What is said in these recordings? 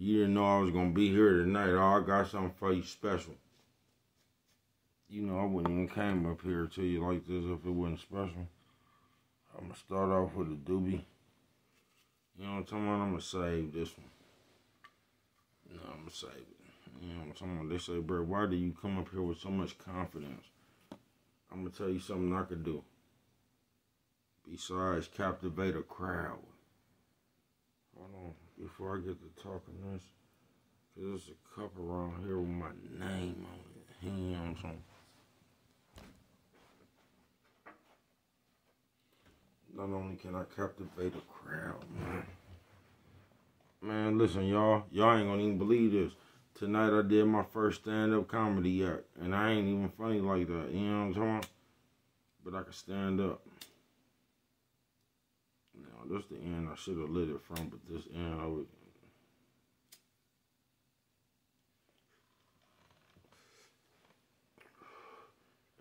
You didn't know I was gonna be here tonight. Oh, I got something for you special. You know, I wouldn't even came up here to you like this if it wasn't special. I'm gonna start off with a doobie. You know what I'm talking about? I'm gonna save this one. No, I'm gonna save it. You know what I'm talking about? They say, bro, why do you come up here with so much confidence? I'm gonna tell you something I could do. Besides captivate a crowd. Hold on, before I get to talking this, cause there's a cup around here with my name on it. What I'm saying? Not only can I captivate a crowd, man. Man, listen, y'all. Y'all ain't gonna even believe this. Tonight I did my first stand-up comedy act. And I ain't even funny like that. You know what I'm talking about? But I can stand up. This the end I should have lit it from, but this end I would...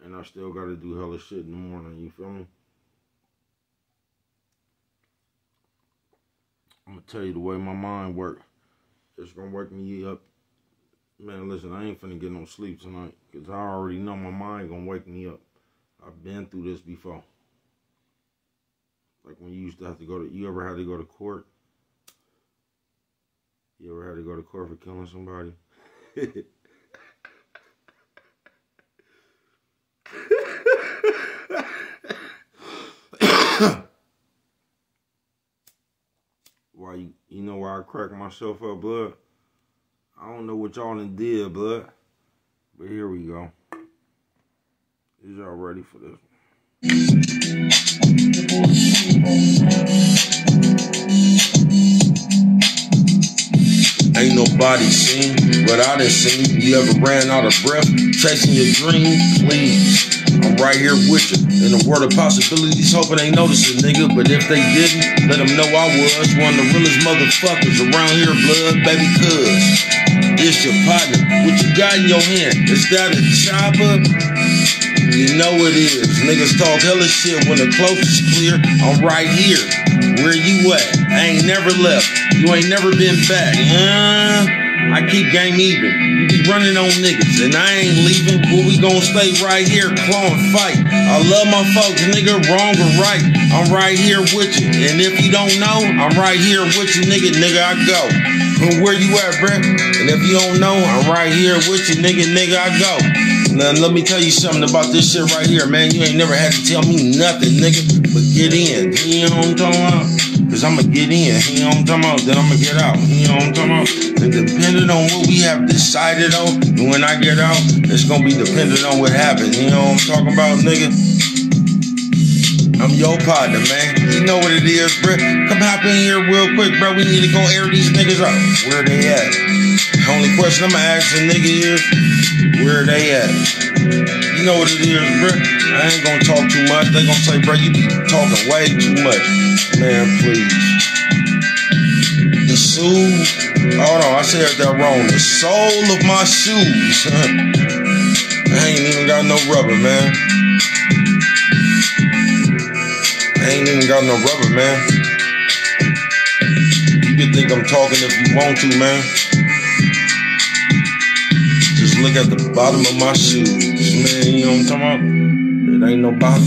And I still gotta do hella shit in the morning, you feel me? I'm gonna tell you the way my mind work. It's gonna work me up. Man, listen, I ain't finna get no sleep tonight. Cause I already know my mind gonna wake me up. I've been through this before. Like when you used to have to go to you ever had to go to court? You ever had to go to court for killing somebody? why you you know why I crack myself up, blood? I don't know what y'all done did, blood. But here we go. Is y'all ready for this? Ain't nobody seen what I done seen. You ever ran out of breath chasing your dream? Please, I'm right here with you. In a world of possibilities, hoping they notice it, nigga. But if they didn't, let them know I was one of the realest motherfuckers around here, blood, baby, cuz. It's your partner. What you got in your hand? Is that a chopper? You know it is. Niggas talk hella shit when the close is clear. I'm right here. Where you at? I ain't never left. You ain't never been back. Uh, I keep game even. You be running on niggas, and I ain't leaving. But we gon' stay right here, claw and fight. I love my folks, nigga, wrong or right. I'm right here with you. And if you don't know, I'm right here with you, nigga, nigga, I go. And where you at, bruh? And if you don't know, I'm right here with you, nigga, nigga, I go. Now let me tell you something about this shit right here, man. You ain't never had to tell me nothing, nigga. But get in. You know what I'm talking about? Cause I'ma get in. You know what I'm talking about? Then I'ma get out. You know what I'm talking about? And depending on what we have decided on, when I get out, it's gonna be dependent on what happens. You know what I'm talking about, nigga? I'm your partner, man. You know what it is, bro. Come hop in here real quick, bro. We need to go air these niggas out. Where they at? The only question I'ma ask a nigga is, where they at? You know what it is, bro. I ain't gonna talk too much. They gonna say, bro, you be talking way too much. Man, please. The shoe, hold on, I said that wrong. The sole of my shoes. I ain't even got no rubber, man. I ain't even got no rubber, man. You can think I'm talking if you want to, man. Just look at the bottom of my shoes, man. You know what I'm talking about? It ain't no bottom.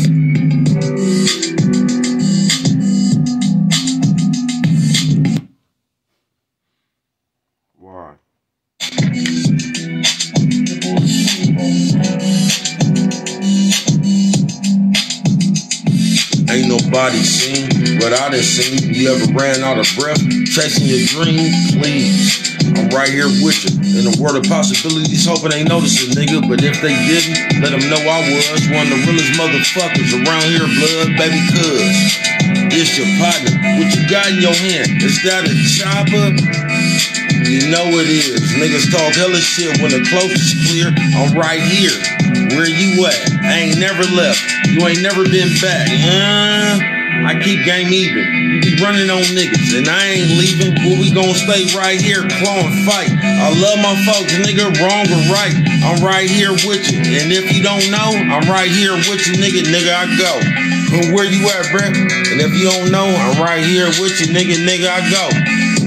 Why? Ain't nobody seen what I done seen. You ever ran out of breath chasing your dream? Please, I'm right here with you. In a world of possibilities, hoping they notice it, nigga. But if they didn't, let them know I was one of the realest motherfuckers around here, blood, baby, cuz. It's your partner. What you got in your hand? Is that a chopper? You know it is. Niggas talk hella shit when the close is clear. I'm right here. Where you at? I ain't never left. You ain't never been back. Uh, I keep game even. You be running on niggas, and I ain't leaving. But we gon' stay right here, claw and fight. I love my folks, nigga, wrong or right. I'm right here with you. And if you don't know, I'm right here with you, nigga, nigga, I go. Where you at, bruh? And if you don't know, I'm right here with you, nigga, nigga, I go.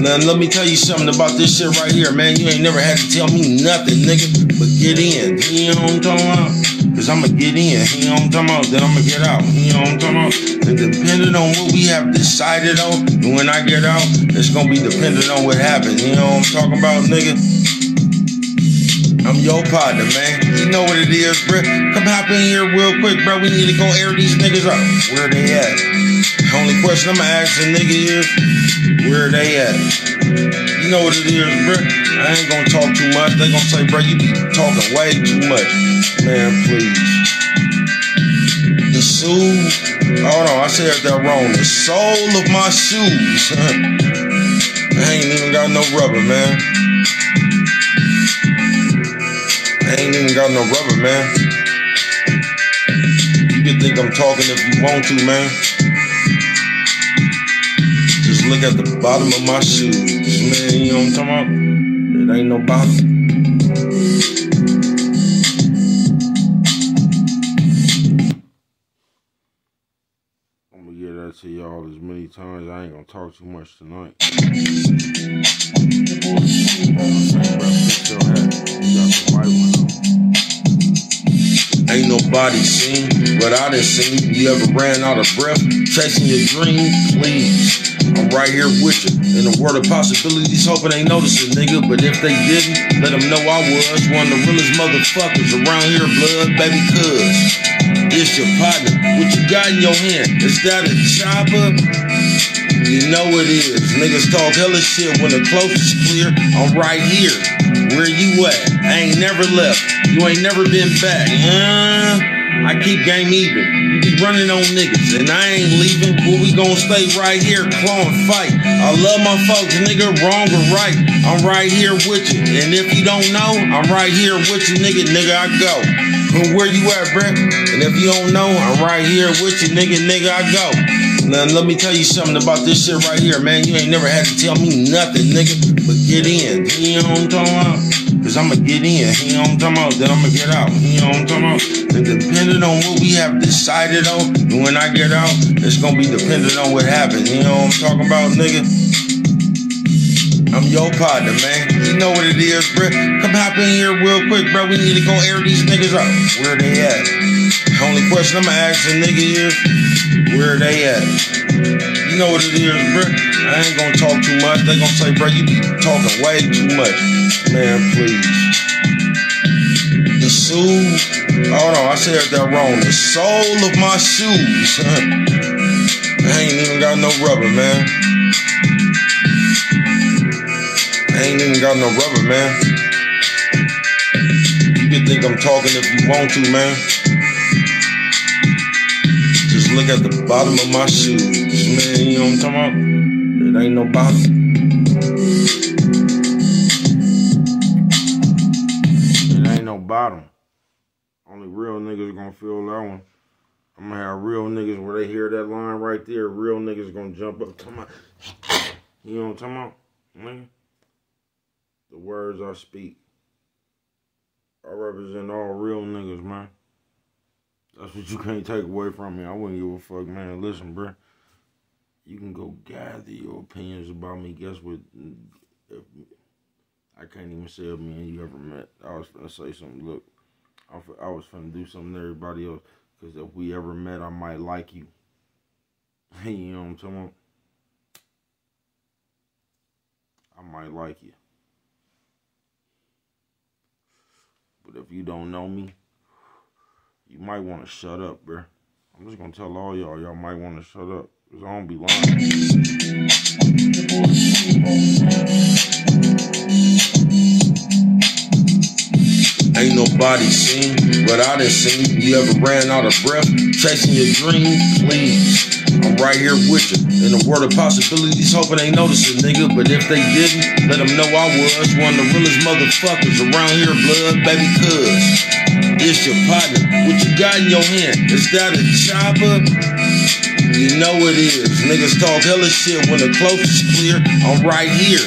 Now let me tell you something about this shit right here, man. You ain't never had to tell me nothing, nigga. But get in. You know what I'm talking about? Cause I'ma get in. What I'm talking about? Then I'ma get out. What I'm talking about? And depending on what we have decided on, and when I get out, it's gonna be dependent on what happens. You know what I'm talking about, nigga? I'm your partner, man. You know what it is, bro. Come hop in here real quick, bro. We need to go air these niggas out. Where they at? Only question I'm gonna ask the nigga is, where they at? You know what it is, bro. I ain't gonna talk too much. They gonna say, bro, you be talking way too much. Man, please. The shoe, hold on, I said that wrong. The sole of my shoes. I ain't even got no rubber, man. I ain't even got no rubber, man. You can think I'm talking if you want to, man. Just look at the bottom of my shoes, man. You know what I'm talking about? It ain't no bottom. Many times. I ain't gonna talk too much tonight. Ain't nobody seen what I done seen. You ever ran out of breath chasing your dream? Please. I'm right here with you. In the world of possibilities, hoping they notice it, nigga. But if they didn't, let them know I was one of the realest motherfuckers around here, blood, baby, cuz. It's your partner. What you got in your hand? Is that a chopper? You know it is. Niggas talk hella shit when the close is clear. I'm right here. Where you at? I ain't never left. You ain't never been back. Uh, I keep game even. You be running on niggas, and I ain't leaving. But we gon' stay right here, claw and fight. I love my folks, nigga, wrong or right. I'm right here with you. And if you don't know, I'm right here with you, nigga. Nigga, I go. Where you at, bruh? And if you don't know, I'm right here with you, nigga. Nigga, I go. Now let me tell you something about this shit right here, man. You ain't never had to tell me nothing, nigga. But get in. You know what I'm talking about? Cause I'ma get in. You know what I'm talking about? Then I'ma get out. You know what I'm talking about? And depending on what we have decided on, when I get out, it's gonna be dependent on what happens. You know what I'm talking about, nigga? I'm your partner, man. You know what it is, bro. Come hop in here real quick, bro. We need to go air these niggas out. Where they at? Only question I'm gonna ask the nigga is, where they at? You know what it is, bro. I ain't gonna talk too much. They gonna say, bro, you be talking way too much. Man, please. The shoe, hold on, I said that wrong. The sole of my shoes. I ain't even got no rubber, man. I ain't even got no rubber, man. You can think I'm talking if you want to, man. Just look at the bottom of my shoes, man. You know what I'm talking about? It ain't no bottom. It ain't no bottom. Only real niggas gonna feel that one. I'm gonna have real niggas where they hear that line right there. Real niggas gonna jump up to my. You know what I'm talking about? Man. The words I speak. I represent all real niggas, man. That's what you can't take away from me. I wouldn't give a fuck, man. Listen, bro. You can go gather your opinions about me. Guess what? If, I can't even say if me and you ever met. I was gonna say something. Look, I, I was gonna do something to everybody else. Because if we ever met, I might like you. you know what I'm talking about? I might like you. But if you don't know me, you might want to shut up, bro. I'm just gonna tell all y'all, y'all might want to shut up. Cause I don't be lying. Ain't nobody seen what I done seen. You ever ran out of breath chasing your dream? Please. I'm right here with you. In the world of possibilities, hoping they notice it, nigga. But if they didn't, let them know I was one of the realest motherfuckers around here, blood, baby, cuz. It's your partner. What you got in your hand? Is that a chopper? You know it is. Niggas talk hella shit when the close is clear. I'm right here.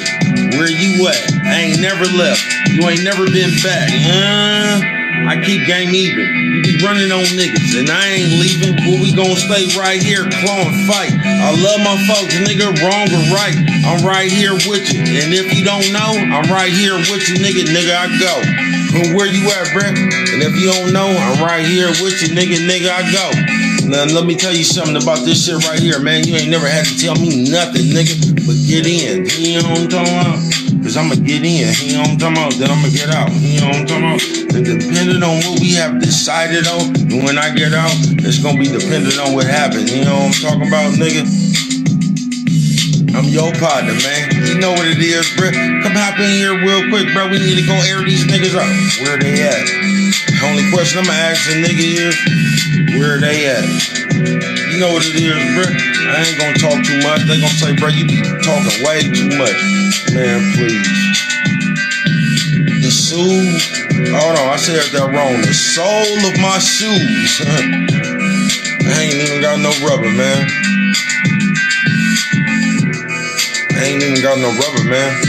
Where you at? I ain't never left. You ain't never been back. Uh, I keep game even. You be running on niggas, and I ain't leaving. But we gon' stay right here, claw and fight. I love my folks, nigga, wrong or right. I'm right here with you. And if you don't know, I'm right here with you, nigga, nigga, I go. Where you at, bruh? And if you don't know, I'm right here with you, nigga, nigga, I go. Now, let me tell you something about this shit right here, man. You ain't never had to tell me nothing, nigga. But get in. You know what I'm talking about? Cause I'ma get in. You know what I'm talking about? Then I'ma get out. You know what I'm talking about? And depending on what we have decided on, when I get out, it's gonna be dependent on what happens. You know what I'm talking about, nigga? I'm your partner, man. You know what it is, bro. Come hop in here real quick, bro. We need to go air these niggas out. Where they at? Only question I'ma ask a nigga is, where they at? You know what it is, bro. I ain't gonna talk too much. They gonna say, bro, you be talking way too much. Man, please. The soul, hold on, I said that wrong. The sole of my shoes. I ain't even got no rubber, man. I ain't even got no rubber, man.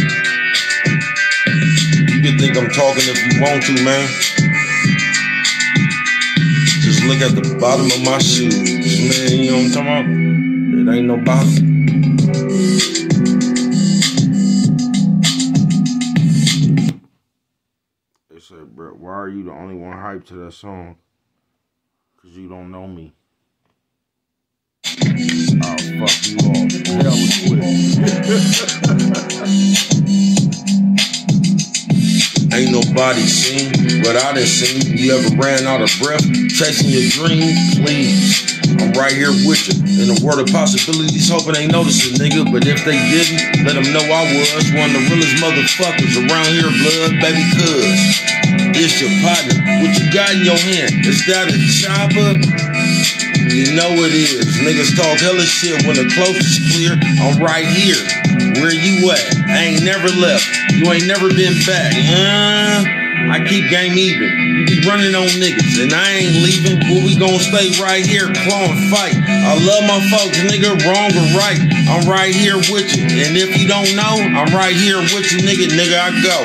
You can think I'm talking if you want to, man. Just look at the bottom of my shoes, man. You know what I'm talking about? It ain't no bottom. They said, Brett, why are you the only one hyped to that song? Cause you don't know me. Oh, with Ain't nobody seen what I done seen. You ever ran out of breath chasing your dream? Please. I'm right here with you. In the world of possibilities, hoping they noticing, nigga. But if they didn't, let them know I was one of the realest motherfuckers around here, blood, baby, cuz. It's your partner. What you got in your hand? Is that a chopper? You know it is. Niggas talk hella shit when the close is clear. I'm right here. Where you at? I ain't never left. You ain't never been back. Uh, I keep game even. You be running on niggas, and I ain't leaving. Well, we gon' stay right here, claw and fight. I love my folks, nigga, wrong or right. I'm right here with you. And if you don't know, I'm right here with you, nigga, nigga, I go.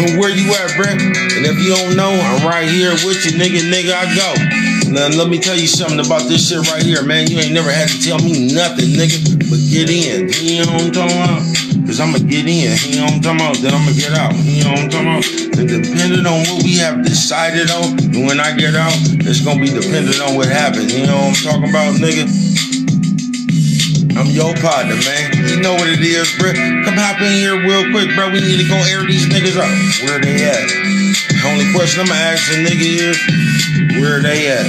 And Where you at, bruh? And if you don't know, I'm right here with you, nigga, nigga, I go. Now, let me tell you something about this shit right here, man. You ain't never had to tell me nothing, nigga. But get in. You know what I'm talking about? Cause I'ma get in. You know what I'm talking about? Then I'ma get out. You know what I'm talking about? And depending on what we have decided on, and when I get out, it's gonna be dependent on what happens. You know what I'm talking about, nigga? I'm your partner, man. You know what it is, bro. Come hop in here real quick, bro. We need to go air these niggas out. Where they at? Only question I'ma ask a nigga is, where they at?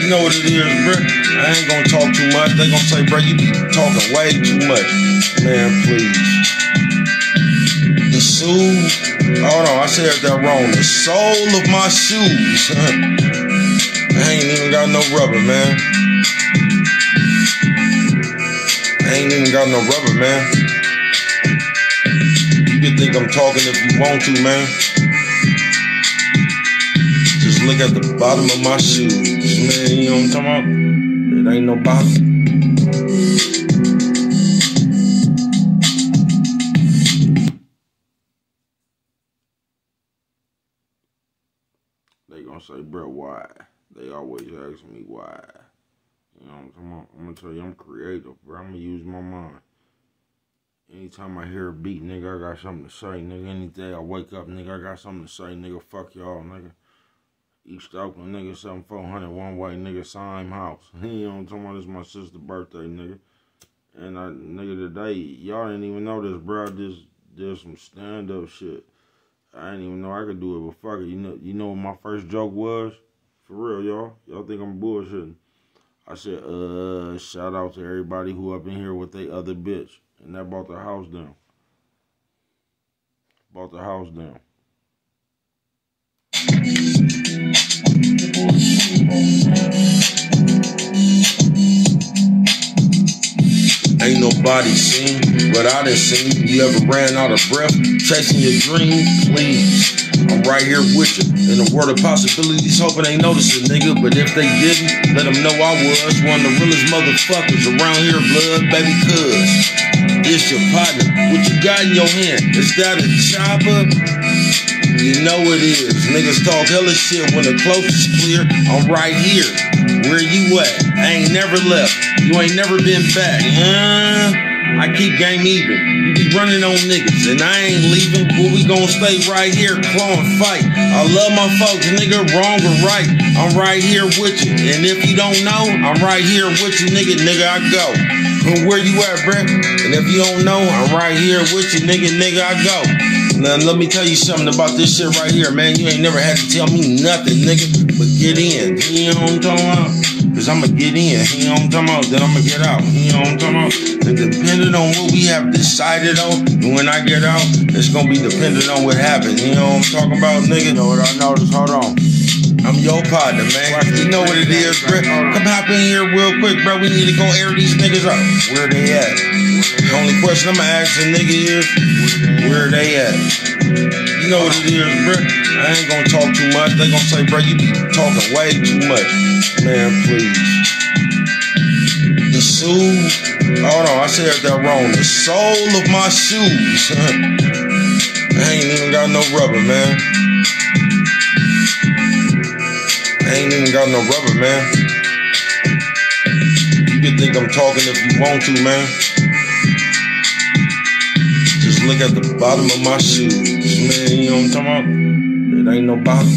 You know what it is, bro. I ain't gonna talk too much. They gonna say, bro, you be talking way too much. Man, please. The soul, hold on, I said that wrong. The sole of my shoes. I ain't even got no rubber, man. I ain't even got no rubber, man. You can think I'm talking if you want to, man. Look at the bottom of my shoes, man. You know what I'm talking about? It ain't no bottom. They gonna say, bro, why? They always ask me why. You know what I'm talking about? I'm gonna tell you I'm creative, bro. I'm gonna use my mind. Anytime I hear a beat, nigga, I got something to say, nigga. Any day I wake up, nigga, I got something to say, nigga. Fuck y'all, nigga. East Oakland, nigga, 7400 one way, nigga, same House. He I'm talking about? It's my sister's birthday, nigga. And I, nigga, today, y'all didn't even know this, bro. Just did some stand up shit. I didn't even know I could do it, but fuck it. You know, you know what my first joke was? For real, y'all. Y'all think I'm bullshitting. I said, uh, shout out to everybody who up in here with they other bitch. And that brought the house down. Bought the house down. Ain't nobody seen what I done seen. You ever ran out of breath chasing your dream? Please. I'm right here with you. In the world of possibilities, hoping they noticing, nigga. But if they didn't, let them know I was one of the realest motherfuckers around here, blood, baby, cuz. It's your partner. What you got in your hand? Is that a chopper? You know it is. Niggas talk hella shit when the close is clear. I'm right here. Where you at? I ain't never left. You ain't never been back. Uh, I keep game even. You be running on niggas, and I ain't leaving. But we gon' stay right here, claw and fight. I love my folks, nigga, wrong or right. I'm right here with you. And if you don't know, I'm right here with you, nigga, nigga, I go. Where you at, bruh? And if you don't know, I'm right here with you, nigga, nigga, I go. Now, let me tell you something about this shit right here, man. You ain't never had to tell me nothing, nigga. But get in. You know what I'm talking about? Cause I'ma get in. You know what I'm talking about? Then I'ma get out. You know what I'm talking about? And depending on what we have decided on, when I get out, it's gonna be dependent on what happens. You know what I'm talking about, nigga? You know what I noticed? Hold on. I'm your partner, man. You know what it is, bro. Come hop in here real quick, bro. We need to go air these niggas up. Where they at? The only question I'm gonna ask a nigga is, where they at? You know what it is, bro. I ain't gonna talk too much. They gonna say, bro, you be talking way too much. Man, please. The shoe, hold on, I said that wrong. The sole of my shoes. I ain't even got no rubber, man. I ain't even got no rubber, man. You can think I'm talking if you want to, man. Just look at the bottom of my shoes, man. You know what I'm talking about? It ain't no bottom.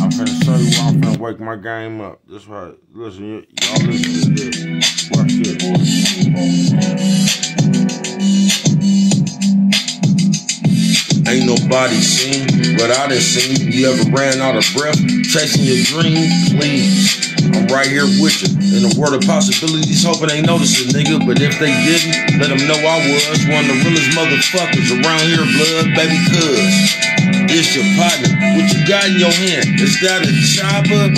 I'm finna show you why I'm finna wake my game up. That's right. Listen, y'all listen to this. Watch this. Nobody seen what I done seen. You ever ran out of breath chasing your dream? Please. I'm right here with you. In the world of possibilities, hoping they notice it, nigga. But if they didn't, let them know I was one of the realest motherfuckers around here, blood, baby, cuz. It's your partner. What you got in your hand? Is that a chopper?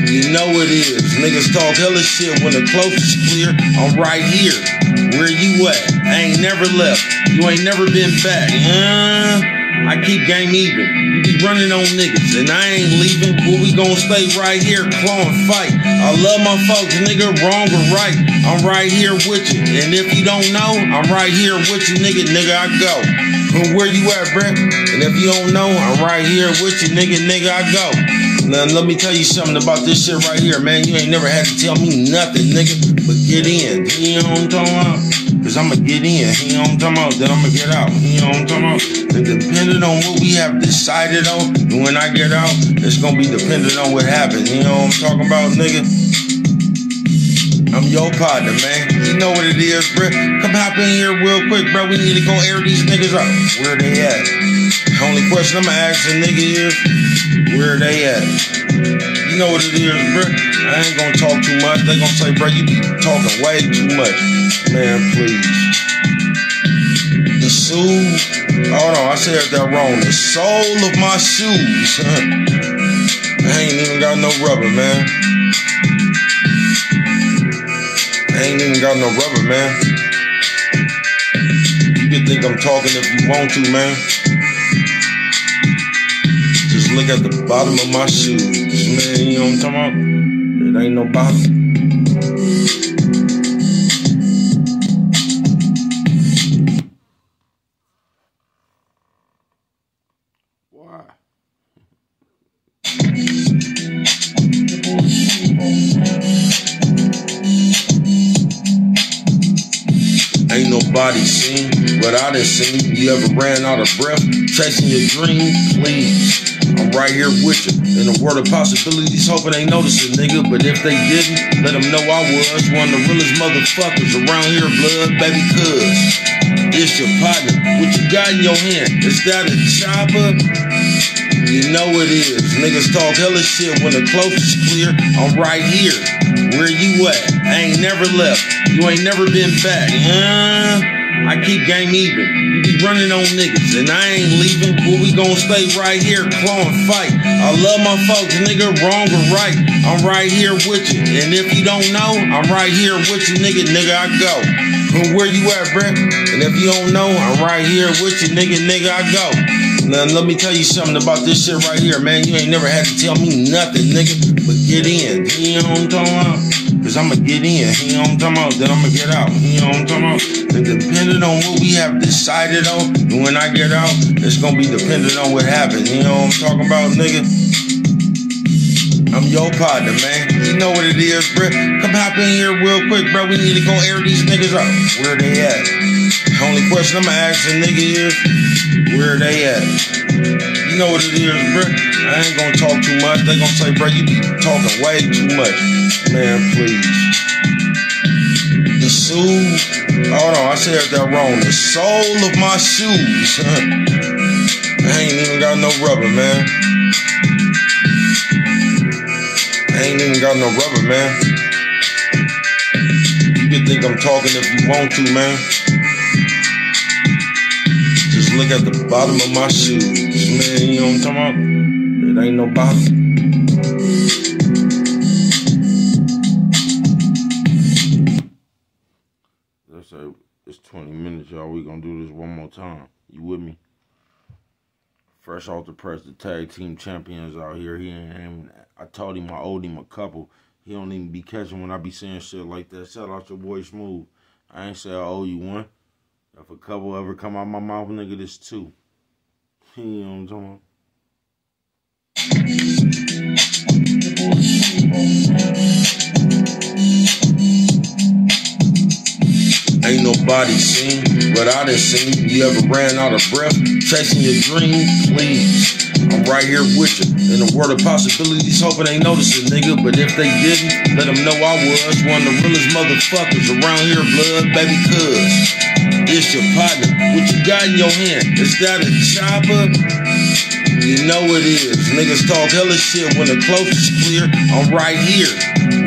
You know it is. Niggas talk hella shit when the close is clear. I'm right here. Where you at? I ain't never left. You ain't never been back. Uh, I keep game even. You be running on niggas, and I ain't leaving. But we gon' stay right here, claw and fight. I love my folks, nigga, wrong or right. I'm right here with you. And if you don't know, I'm right here with you, nigga, nigga, I go. Where you at, bruh? And if you don't know, I'm right here with you, nigga, nigga, I go. Now, let me tell you something about this shit right here, man. You ain't never had to tell me nothing, nigga. But get in. You know what I'm talking about? Cause I'ma get in. You know what I'm talking about? Then I'ma get out. You know what I'm talking about? And depending on what we have decided on, when I get out, it's gonna be dependent on what happens. You know what I'm talking about, nigga? I'm your partner, man. You know what it is, bro. Come hop in here real quick, bro. We need to go air these niggas up. Where they at? The only question I'm gonna ask a nigga is, where they at? You know what it is, bro. I ain't gonna talk too much. They gonna say, bro, you be talking way too much. Man, please. The shoe, hold on, I said that wrong. The sole of my shoes. I ain't even got no rubber, man. I ain't even got no rubber, man. You can think I'm talking if you want to, man. Look at the bottom of my shoes, man. You know what I'm talking about? It ain't no bottom. Nobody seen what I done seen. You ever ran out of breath chasing your dream? Please. I'm right here with you. In the world of possibilities, hoping they notice it, nigga. But if they didn't, let them know I was one of the realest motherfuckers around here, blood, baby, cuz. It's your partner. What you got in your hand? Is that a chopper? You know it is. Niggas talk hella shit when the close is clear. I'm right here. Where you at? I ain't never left. You ain't never been back. I keep game even. You be running on niggas, and I ain't leaving. Well, we gon' stay right here, claw and fight. I love my folks, nigga, wrong or right. I'm right here with you. And if you don't know, I'm right here with you, nigga, nigga, I go. Where you at, bruh? And if you don't know, I'm right here with you, nigga, nigga, I go. Now let me tell you something about this shit right here, man. You ain't never had to tell me nothing, nigga. But get in. You know what I'm talking about? Cause I'ma get in. You know what I'm talking about? Then I'ma get out. You know what I'm talking about? And depending on what we have decided on, when I get out, it's gonna be dependent on what happens. You know what I'm talking about, nigga? I'm your partner, man. You know what it is, bro. Come hop in here real quick, bro. We need to go air these niggas out. Where they at? Only question I'ma ask asking, nigga, is where they at? You know what it is, bro. I ain't gonna talk too much. They gonna say, bro, you be talking way too much. Man, please. The soul, hold on, I said that wrong. The sole of my shoes. I ain't even got no rubber, man. I ain't even got no rubber, man. You can think I'm talking if you want to, man. Just look at the bottom of my shoes, man. You know what I'm talking about? It ain't no bottom. Let's say it's 20 minutes, y'all. We gonna do this one more time. You with me? Fresh off the press, the tag team champions out here. He ain't even, I told him I owed him a couple. He don't even be catching when I be saying shit like that. Shout out your boy Smoov. I ain't say I owe you one. If a couple ever come out my mouth, nigga, this two. You know what I'm talking about? Ain't nobody seen what I done seen. You ever ran out of breath chasing your dream? Please, I'm right here with you. In the world of possibilities, hoping they noticing, nigga. But if they didn't, let them know I was one of the realest motherfuckers around here, blood, baby, cuz. It's your partner. What you got in your hand? Is that a chopper? You know it is. Niggas talk hella shit when the close is clear. I'm right here.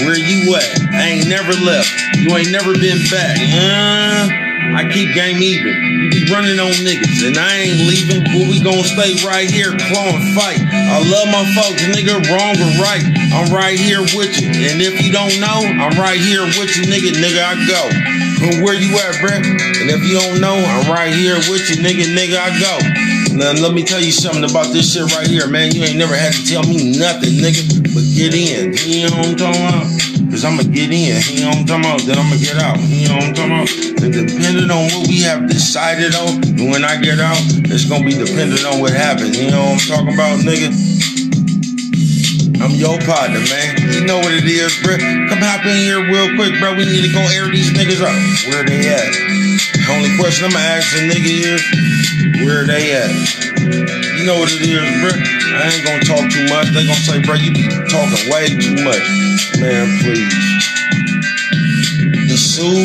Where you at? I ain't never left. You ain't never been back. Uh, I keep game even. You be running on niggas, and I ain't leaving. But we gon' stay right here, claw and fight. I love my folks, nigga, wrong or right. I'm right here with you. And if you don't know, I'm right here with you, nigga. Nigga, I go. And where you at, bruh? And if you don't know, I'm right here with you, nigga. Nigga, I go. Let me tell you something about this shit right here, man. You ain't never had to tell me nothing, nigga. But get in. You know what I'm talking about? Cause I'ma get in. You know what I'm talking about? Then I'ma get out. You know what I'm talking about? And depending on what we have decided on, when I get out, it's gonna be dependent on what happens. You know what I'm talking about, nigga? I'm your partner, man. You know what it is, bro. Come hop in here real quick, bro. We need to go air these niggas out. Where they at? The Only question I'ma ask the nigga, is where they at? You know what it is, bro. I ain't gonna talk too much. They gonna say, bro, you be talking way too much. Man, please. The soul,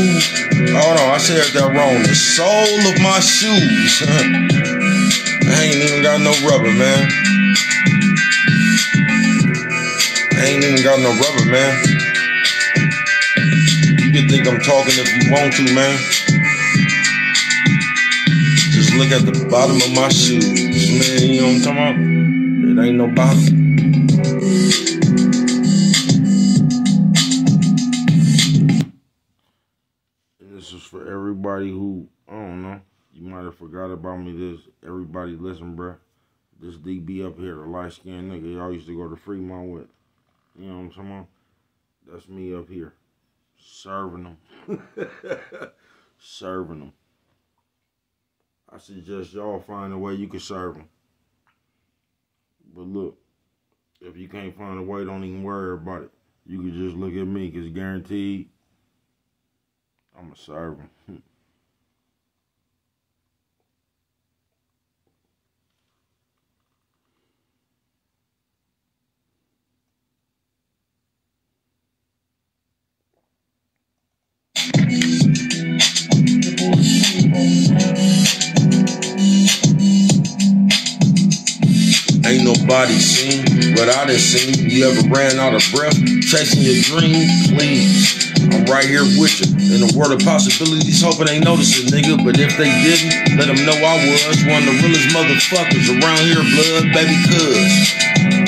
hold on, I said that wrong. The sole of my shoes. I ain't even got no rubber, man. I ain't even got no rubber, man. You can think I'm talking if you want to, man. Look at the bottom of my shoes, man. You know what I'm talking about? It ain't no bottom. This is for everybody who, I don't know, you might have forgot about me. This, everybody listen, bruh. This DB up here, the light skinned nigga y'all used to go to Fremont with. You know what I'm talking about? That's me up here. Serving them. serving them. I suggest y'all find a way you can serve them. But look, if you can't find a way, don't even worry about it. You can just look at me, because guaranteed, I'm going to nobody seen what I done seen. You ever ran out of breath chasing your dream? Please, I'm right here with you. In the world of possibilities, hoping they noticing, nigga. But if they didn't, let them know I was one of the realest motherfuckers around here, blood, baby, cuz.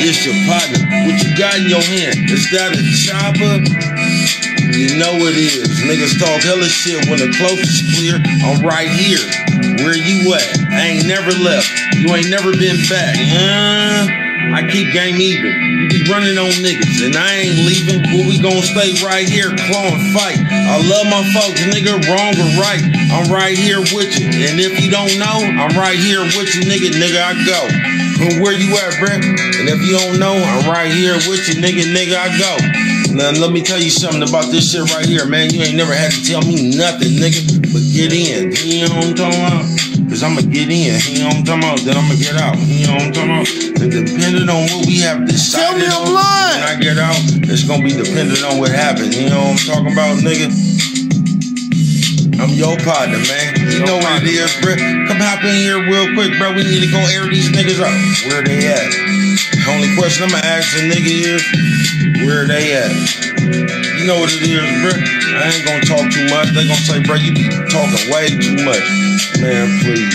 It's your partner. What you got in your hand? Is that a chopper? You know it is. Niggas talk hella shit when the close is clear. I'm right here. Where you at? I ain't never left. You ain't never been back. Uh, I keep game even. You be running on niggas, and I ain't leaving. Well, we gon' stay right here, claw and fight. I love my folks, nigga, wrong or right. I'm right here with you. And if you don't know, I'm right here with you, nigga, nigga, I go. Where you at, bruh? And if you don't know, I'm right here with you, nigga, nigga, I go. Now, let me tell you something about this shit right here, man. You ain't never had to tell me nothing, nigga, but get in. You know what I'm talking about? Cause I'ma get in, you know what I'm talking about? Then I'ma get out, you know what I'm talking about? And depending on what we have decided Tell me I'm on, lying. when I get out, it's gonna be dependent on what happens, you know what I'm talking about, nigga? I'm your partner, man. You know what it is, bro. Come hop in here real quick, bro. We need to go air these niggas out. Where they at? The only question I'ma ask the nigga is, where they at? You know what it is, bro. I ain't gonna talk too much. They gonna say, bro, you be talking way too much. Man, please.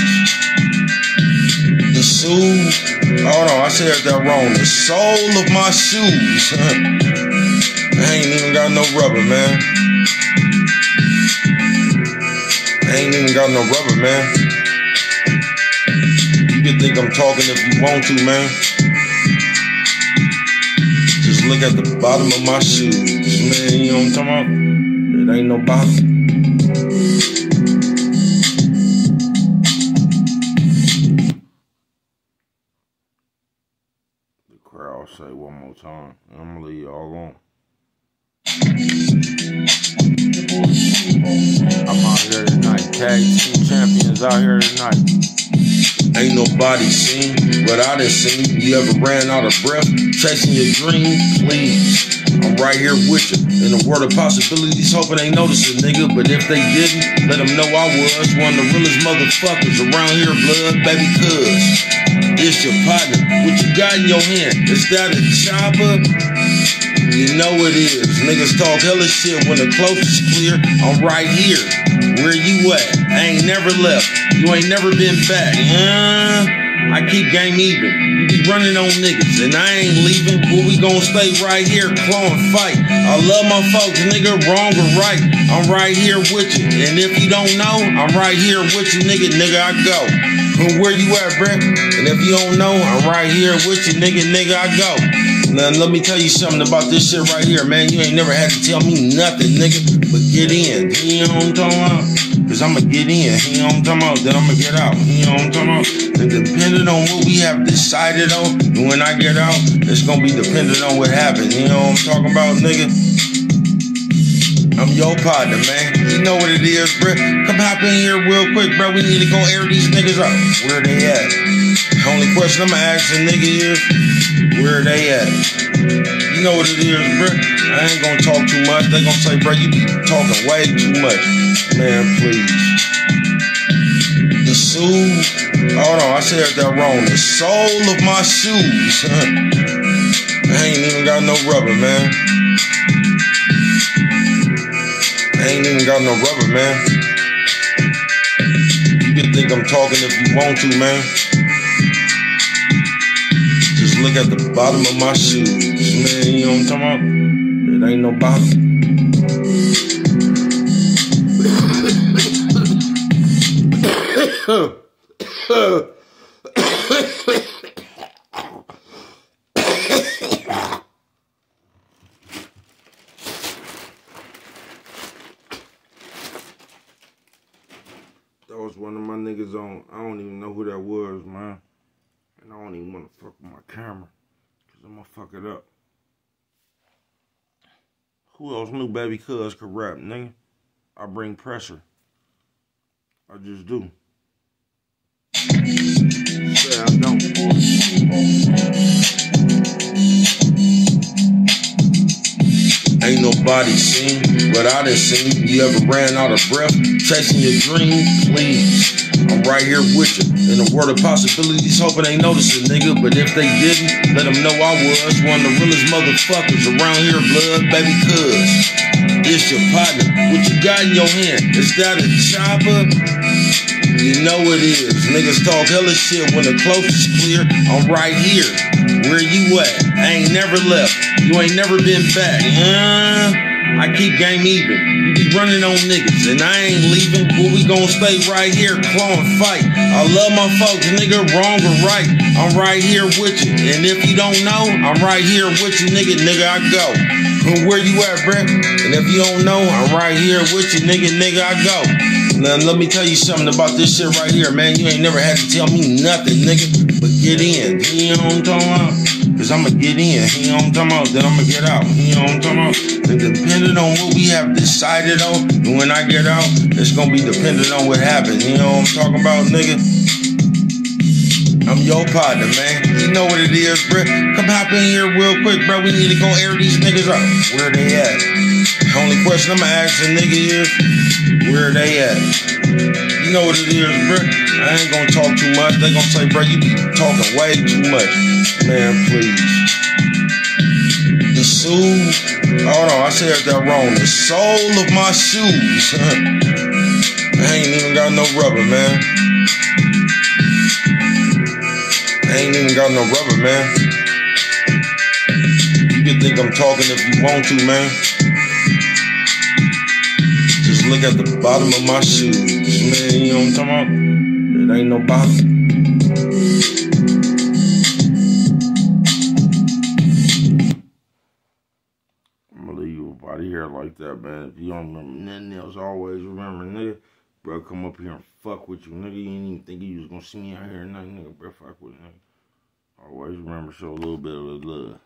The shoe, hold on, I said that wrong. The sole of my shoes. I ain't even got no rubber, man. I ain't even got no rubber, man. You can think I'm talking if you want to, man. Just look at the bottom of my shoes, man. You know what I'm talking about? It ain't no bottom. The crowd say one more time. I'm gonna leave y'all alone. I'm out here tonight. Tag team champions out here tonight. Ain't nobody seen what I done seen. You ever ran out of breath chasing your dream? Please. I'm right here with you. In the world of possibilities, hoping they notice it, nigga. But if they didn't, let them know I was one of the realest motherfuckers around here, blood, baby, cuz. It's your partner. What you got in your hand? Is that a chopper? You know it is. Niggas talk hella shit when the close is clear. I'm right here. Where you at? I ain't never left. You ain't never been back. Uh, I keep game even. You be running on niggas, and I ain't leaving. But we gon' stay right here, claw and fight. I love my folks, nigga, wrong or right. I'm right here with you. And if you don't know, I'm right here with you, nigga, nigga, I go. Where you at, bruh? And if you don't know, I'm right here with you, nigga, nigga, I go. Now let me tell you something about this shit right here, man. You ain't never had to tell me nothing, nigga. But get in. You know what I'm talking about? Cause I'ma get in. You know what I'm talking about? Then I'ma get out. You know what I'm talking about? And depending on what we have decided on, when I get out, it's gonna be dependent on what happens. You know what I'm talking about, nigga? I'm your partner, man. You know what it is, bro. Come hop in here real quick, bro. We need to go air these niggas out. Where they at? The only question I'ma ask a nigga is, where they at? You know what it is, bro. I ain't gonna talk too much. They gonna say, bro, you be talking way too much. Man, please. The shoe, hold on, I said that wrong. The sole of my shoes. I ain't even got no rubber, man. I ain't even got no rubber, man. You can think I'm talking if you want to, man. Look at the bottom of my shoes, man. You know what I'm talking about? It ain't no bottom. That was one of my niggas on. I don't even know who that was, man. And I don't even want to fuck with my camera. Because I'm going to fuck it up. Who else knew Baby Cuz could rap, nigga? I bring pressure. I just do. Say I don't. Ain't nobody seen what I done seen. You ever ran out of breath chasing your dream? Please. I'm right here with you. In the world of possibilities, hoping they notice it, nigga. But if they didn't, let them know I was one of the realest motherfuckers around here, blood, baby, cuz. It's your partner. What you got in your hand? Is that a chopper? You know it is. Niggas talk hella shit when the close is clear. I'm right here. Where you at? I ain't never left. You ain't never been back. Uh, I keep game even. You be running on niggas, and I ain't leaving. But we gon' stay right here, claw and fight. I love my folks, nigga, wrong or right. I'm right here with you. And if you don't know, I'm right here with you, nigga, nigga, I go. And where you at, bruh? And if you don't know, I'm right here with you, nigga, nigga, I go. Now let me tell you something about this shit right here, man. You ain't never had to tell me nothing, nigga. But get in. You know what I'm talking about? Cause I'ma get in. You know what I'm talking about? Then I'ma get out. You know what I'm talking about? And depending on what we have decided on, when I get out, it's gonna be dependent on what happens. You know what I'm talking about, nigga? I'm your partner, man. You know what it is, bruh. Come hop in here real quick, bro. We need to go air these niggas up. Where they at? The question I'ma ask a nigga is, where they at? You know what it is, bruh. I ain't gonna talk too much. They gonna say, bro, you be talking way too much. Man, please. The soul, hold on, I said that wrong. The sole of my shoes. I ain't even got no rubber, man. I ain't even got no rubber, man. You can think I'm talking if you want to, man. Look at the bottom of my shoes, man. You know what I'm talking about? It ain't no bottom. I'm gonna leave you of here like that, man. If you don't remember nothing else, always remember, nigga. Bro, come up here and fuck with you, nigga. You didn't even think you was gonna see me out here, nothing, nigga. Bro, fuck with you, nigga. Always remember, show a little bit of love.